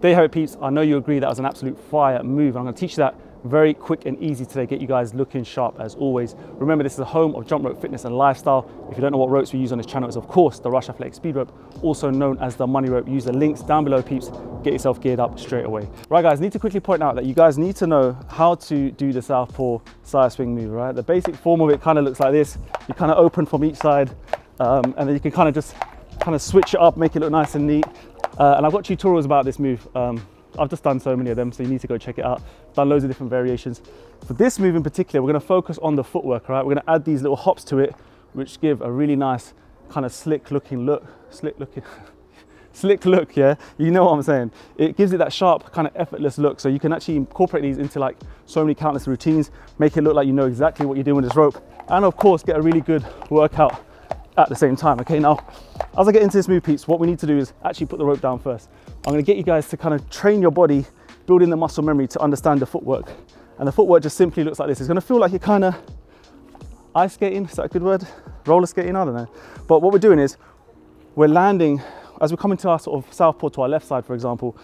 There you have it peeps. I know you agree that was an absolute fire move. I'm gonna teach you that very quick and easy today, get you guys looking sharp as always. Remember, this is the home of jump rope fitness and lifestyle. If you don't know what ropes we use on this channel, it's of course the Rush Athletic Speed Rope, also known as the money rope. Use the links down below, peeps. Get yourself geared up straight away. Right, guys, need to quickly point out that you guys need to know how to do the southpaw side swing move, right? The basic form of it kind of looks like this. You kind of open from each side, um, and then you can kind of just kind of switch it up, make it look nice and neat. Uh, and I've got tutorials about this move. Um, I've just done so many of them, so you need to go check it out. Done loads of different variations. For this move in particular, we're gonna focus on the footwork, right? We're gonna add these little hops to it, which give a really nice kind of slick looking look, slick looking, slick look, yeah? You know what I'm saying? It gives it that sharp, kind of effortless look. So you can actually incorporate these into like so many countless routines, make it look like you know exactly what you're doing with this rope. And of course, get a really good workout at the same time. Okay, now, as I get into this move, peeps, what we need to do is actually put the rope down first. I'm gonna get you guys to kind of train your body, building the muscle memory to understand the footwork. And the footwork just simply looks like this. It's gonna feel like you're kind of ice skating, is that a good word? Roller skating, I don't know. But what we're doing is we're landing, as we come into our sort of southpaw to our left side, for example,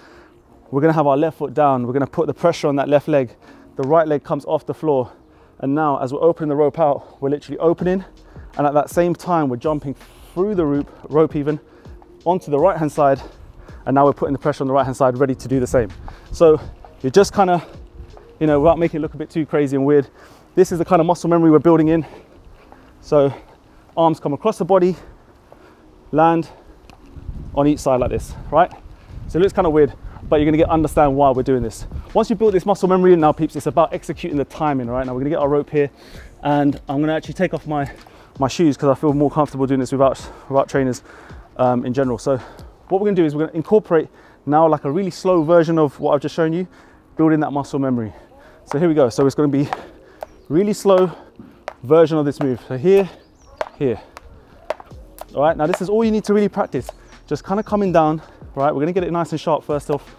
we're gonna have our left foot down. We're gonna put the pressure on that left leg. The right leg comes off the floor. And now as we're opening the rope out, we're literally opening. And at that same time, we're jumping through the rope, rope even, onto the right hand side and now we're putting the pressure on the right hand side ready to do the same. So you're just kind of, you know, without making it look a bit too crazy and weird, this is the kind of muscle memory we're building in. So arms come across the body, land on each side like this, right? So it looks kind of weird, but you're gonna get understand why we're doing this. Once you build this muscle memory in now, peeps, it's about executing the timing, right? Now we're gonna get our rope here and I'm gonna actually take off my, my shoes because I feel more comfortable doing this without, without trainers um, in general. So what we're gonna do is we're gonna incorporate now like a really slow version of what I've just shown you, building that muscle memory. So here we go. So it's gonna be really slow version of this move. So here, here. All right, now this is all you need to really practice. Just kind of coming down, right? We're gonna get it nice and sharp first off,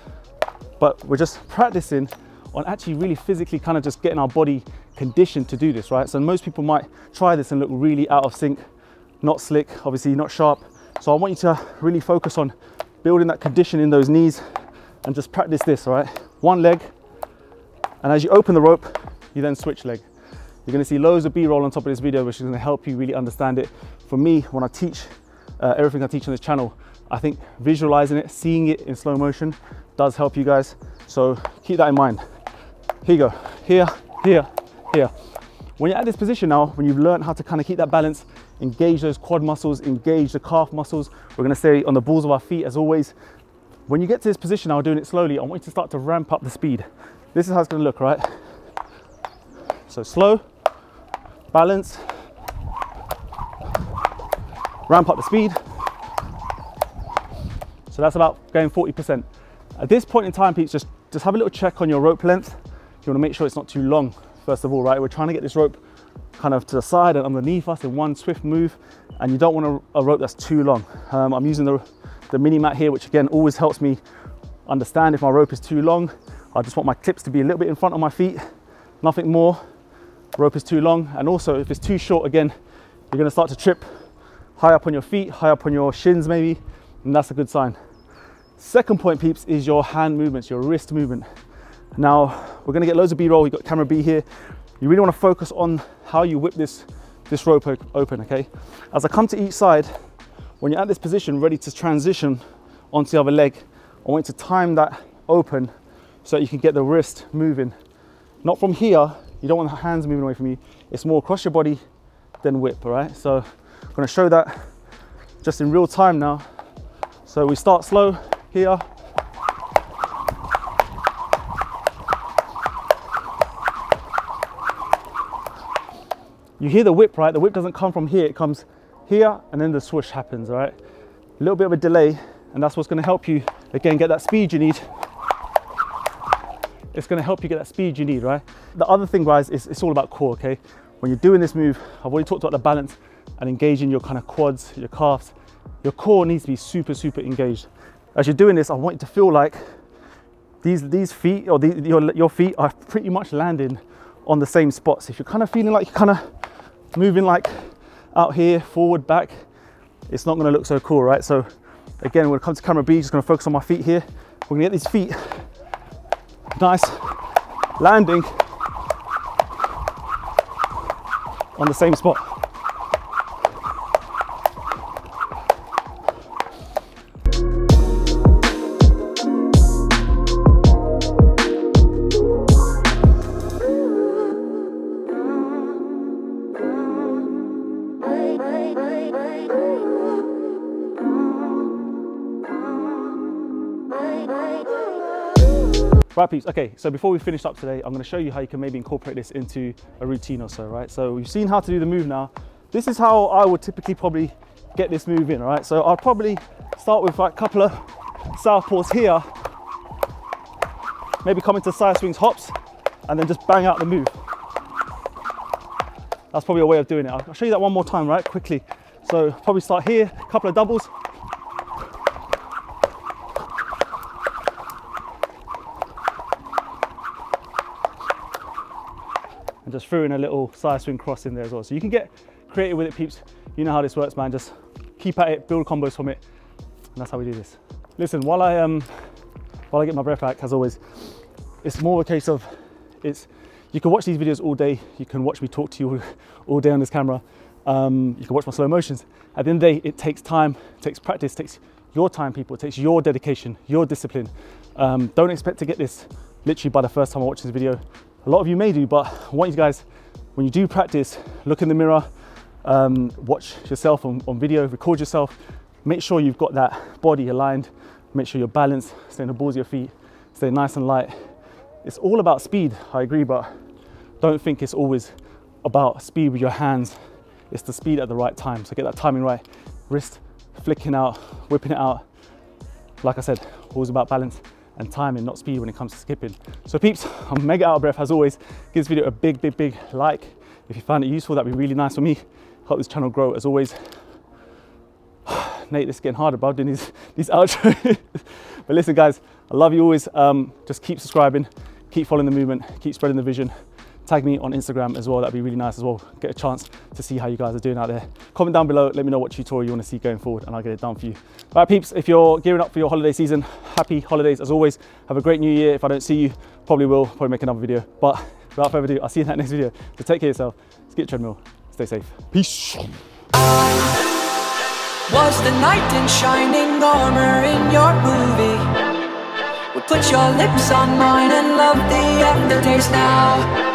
but we're just practicing on actually really physically kind of just getting our body conditioned to do this, right? So most people might try this and look really out of sync, not slick, obviously not sharp, so I want you to really focus on building that condition in those knees and just practice this, all right? One leg, and as you open the rope, you then switch leg. You're gonna see loads of B-roll on top of this video, which is gonna help you really understand it. For me, when I teach uh, everything I teach on this channel, I think visualizing it, seeing it in slow motion does help you guys. So keep that in mind. Here you go, here, here, here. When you're at this position now, when you've learned how to kind of keep that balance, engage those quad muscles, engage the calf muscles, we're gonna stay on the balls of our feet as always. When you get to this position now, doing it slowly, I want you to start to ramp up the speed. This is how it's gonna look, right? So slow, balance, ramp up the speed. So that's about going 40%. At this point in time, Pete, just, just have a little check on your rope length. You wanna make sure it's not too long first of all, right? We're trying to get this rope kind of to the side and underneath us in one swift move, and you don't want a, a rope that's too long. Um, I'm using the, the mini mat here, which again always helps me understand if my rope is too long. I just want my clips to be a little bit in front of my feet, nothing more. Rope is too long, and also if it's too short, again, you're gonna start to trip high up on your feet, high up on your shins maybe, and that's a good sign. Second point, peeps, is your hand movements, your wrist movement. Now, we're gonna get loads of B-roll, you've got camera B here. You really wanna focus on how you whip this, this rope open, okay? As I come to each side, when you're at this position, ready to transition onto the other leg, I want you to time that open so that you can get the wrist moving. Not from here, you don't want the hands moving away from you. It's more across your body than whip, all right? So I'm gonna show that just in real time now. So we start slow here, You hear the whip, right? The whip doesn't come from here, it comes here and then the swoosh happens, right? A little bit of a delay and that's what's gonna help you, again, get that speed you need. It's gonna help you get that speed you need, right? The other thing, guys, is it's all about core, okay? When you're doing this move, I've already talked about the balance and engaging your kind of quads, your calves. Your core needs to be super, super engaged. As you're doing this, I want you to feel like these, these feet or the, your, your feet are pretty much landing on the same spots. If you're kind of feeling like you're kind of moving like out here, forward, back, it's not gonna look so cool, right? So again, when it comes to camera B, just gonna focus on my feet here. We're gonna get these feet nice landing on the same spot. Right peeps, okay, so before we finish up today, I'm gonna show you how you can maybe incorporate this into a routine or so, right? So we've seen how to do the move now. This is how I would typically probably get this move in, right? So I'll probably start with like a couple of southpaws here, maybe come into side swings, hops, and then just bang out the move. That's probably a way of doing it. I'll show you that one more time, right, quickly. So probably start here, couple of doubles, and just threw in a little side swing cross in there as well. So you can get creative with it, peeps. You know how this works, man. Just keep at it, build combos from it. And that's how we do this. Listen, while I um, while I get my breath back, as always, it's more a case of, it's, you can watch these videos all day. You can watch me talk to you all day on this camera. Um, you can watch my slow motions. At the end of the day, it takes time, it takes practice, it takes your time, people. It takes your dedication, your discipline. Um, don't expect to get this literally by the first time I watch this video. A lot of you may do, but I want you guys, when you do practice, look in the mirror, um, watch yourself on, on video, record yourself, make sure you've got that body aligned, make sure you're balanced, stay in the balls of your feet, stay nice and light. It's all about speed, I agree, but don't think it's always about speed with your hands. It's the speed at the right time. So get that timing right. Wrist flicking out, whipping it out. Like I said, always about balance and timing, not speed when it comes to skipping. So peeps, I'm mega out of breath as always. Give this video a big, big, big like. If you found it useful, that'd be really nice for me. Help this channel grow as always. Nate, this is getting harder, bro, doing these, these outros. but listen, guys, I love you always. Um, just keep subscribing, keep following the movement, keep spreading the vision tag me on Instagram as well. That'd be really nice as well. Get a chance to see how you guys are doing out there. Comment down below, let me know what tutorial you want to see going forward and I'll get it done for you. All right, peeps, if you're gearing up for your holiday season, happy holidays as always. Have a great new year. If I don't see you, probably will, probably make another video. But without further ado, I'll see you in that next video. So take care of yourself, skip treadmill, stay safe. Peace. Was the knight in shining armor in your movie? Would put your lips on mine and love the aftertaste now